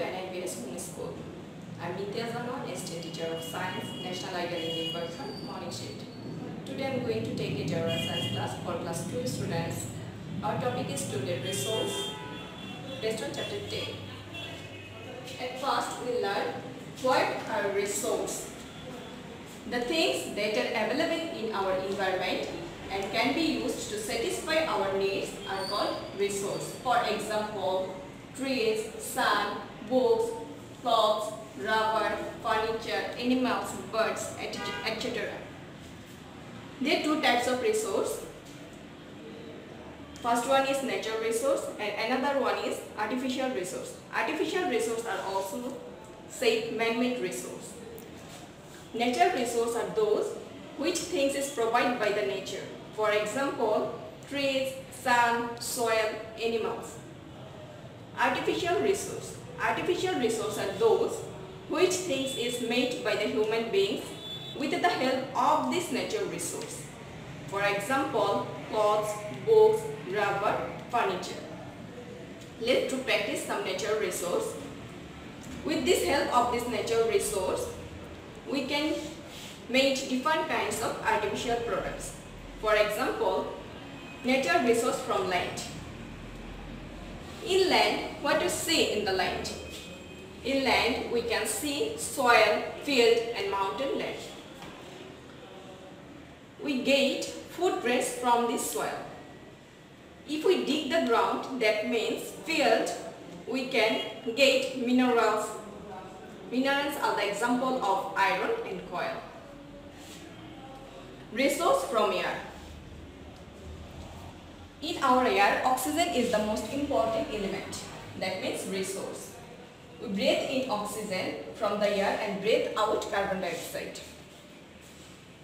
To NIEVS Home School. I'm Mintia Zaman, ST teacher of Science, National morning shift. Today I'm going to take a general science class for class 2 students. Our topic is student resource based on chapter 10. At first we learn what are resource. The things that are available in our environment and can be used to satisfy our needs are called resource. For example, trees, sun, books, clothes, rubber, furniture, animals, birds, etc. There are two types of resource. First one is natural resource and another one is artificial resource. Artificial resource are also say man-made resource. Natural resource are those which things is provided by the nature. For example, trees, sun, soil, animals. Artificial resource. Artificial resource are those which things is made by the human beings with the help of this natural resource. For example, clothes, books, rubber, furniture. Let's to practice some natural resource. With this help of this natural resource, we can make different kinds of artificial products. For example, natural resource from land. In land, what you see in the land? In land, we can see soil, field and mountain land. We get footprints from this soil. If we dig the ground, that means field, we can get minerals. Minerals are the example of iron and coal. Resource from air. In our air, oxygen is the most important element. That means resource. We breathe in oxygen from the air and breathe out carbon dioxide.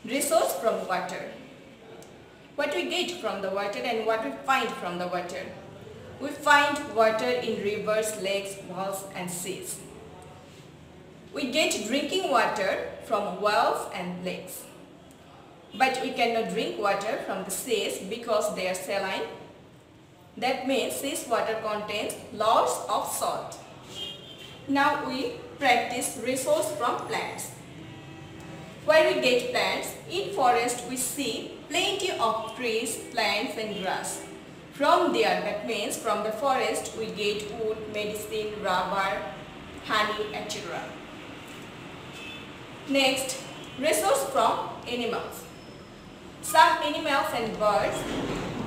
Resource from water. What we get from the water and what we find from the water. We find water in rivers, lakes, wells and seas. We get drinking water from wells and lakes. But we cannot drink water from the seas because they are saline. That means seas water contains lots of salt. Now we practice resource from plants. Where we get plants, in forest we see plenty of trees, plants and grass. From there, that means from the forest we get wood, medicine, rubber, honey, etc. Next, resource from animals. Some animals and birds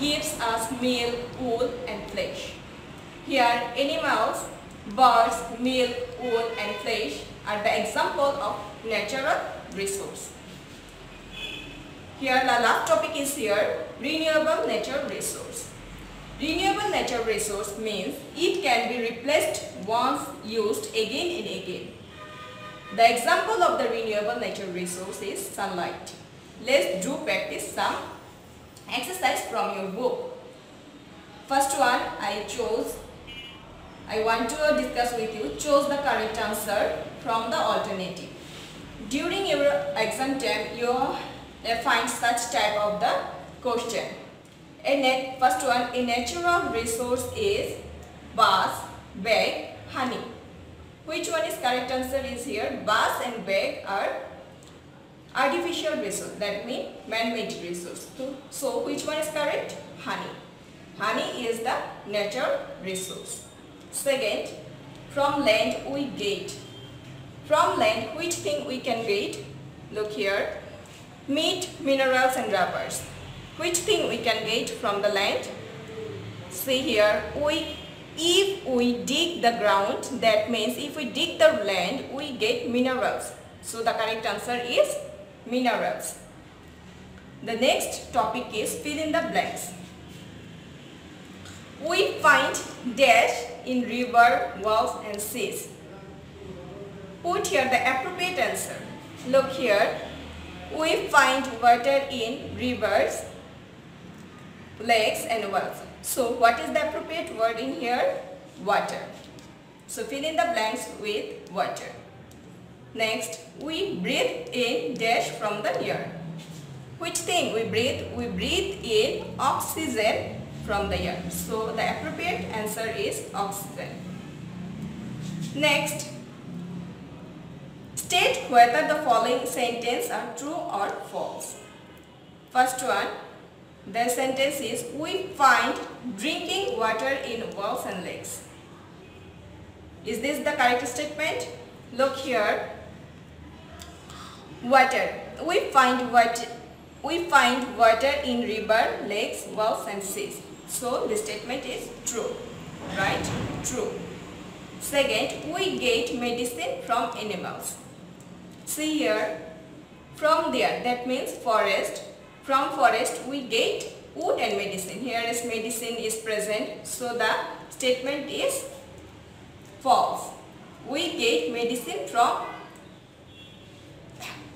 gives us milk, wool and flesh. Here animals, birds, milk, wool and flesh are the example of natural resource. Here the last topic is here renewable natural resource. Renewable natural resource means it can be replaced once used again and again. The example of the renewable natural resource is sunlight. Let's do practice some exercise from your book. First one I chose, I want to discuss with you, choose the correct answer from the alternative. During your exam time, you find such type of the question. A first one, a natural resource is bus, bag, honey. Which one is correct answer is here? Bus and bag are artificial resource that means man-made resource. So, which one is correct? Honey. Honey is the natural resource. Second from land we get. From land which thing we can get? Look here. Meat minerals and rubbers. Which thing we can get from the land? See here we if we dig the ground that means if we dig the land we get minerals. So the correct answer is minerals. The next topic is fill in the blanks. We find dash in river, wells and seas. Put here the appropriate answer. Look here. We find water in rivers, lakes and wells. So what is the appropriate word in here? Water. So fill in the blanks with water. Next, we breathe in dash from the air. Which thing we breathe? We breathe in oxygen from the air. So the appropriate answer is oxygen. Next, state whether the following sentence are true or false. First one, the sentence is we find drinking water in wells and lakes. Is this the correct statement? Look here. Water. We find water. We find water in river, lakes, wells and seas. So the statement is true. Right? True. Second, we get medicine from animals. See here. From there, that means forest. From forest, we get wood and medicine. Here is medicine is present. So the statement is false. We get medicine from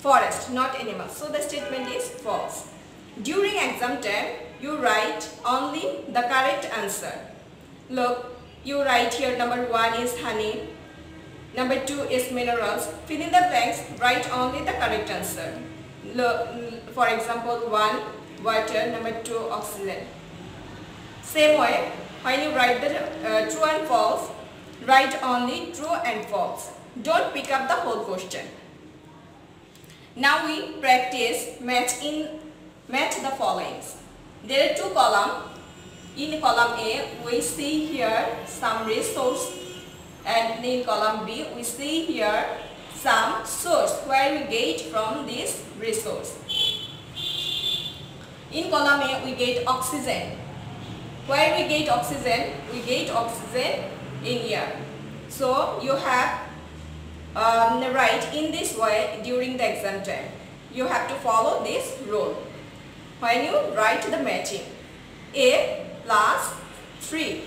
forest, not animals. So the statement is false. During exam time, you write only the correct answer. Look, you write here number one is honey, number two is minerals. Fill in the blanks, write only the correct answer. Look, for example, one water, number two oxygen. Same way, when you write the uh, true and false, Write only true and false. Don't pick up the whole question. Now we practice match in match the followings. There are two columns. In column A, we see here some resource and in column B, we see here some source where we get from this resource. In column A, we get oxygen. Where we get oxygen? We get oxygen in here. So you have um, write in this way during the exam time. You have to follow this rule. When you write the matching, A plus 3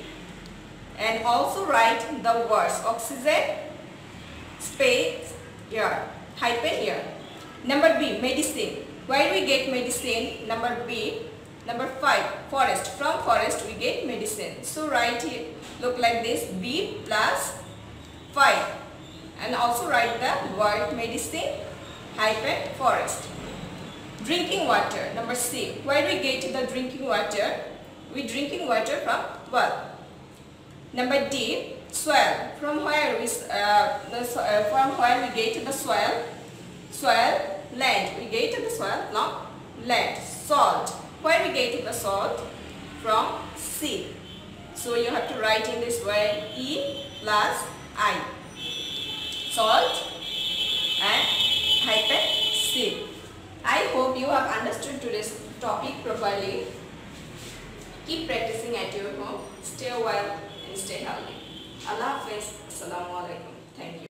and also write the words oxygen space here hyphen here. Number B medicine. Where we get medicine? Number B Number 5. Forest. From forest we get medicine. So write it look like this B plus 5. And also write the word medicine hyphen forest. Drinking water. Number C. Where we get the drinking water? We drinking water from well. Number D. Soil. From where we uh, the, uh, from where we get the soil? Soil. Land. We get the soil from land. Salt where we get the salt? From sea. So you have to write in this way E plus I. Salt and hyphen I hope you have understood today's topic properly. Keep practicing at your home. Stay well and stay healthy. Allah Hafiz. Assalamu alaikum. Thank you.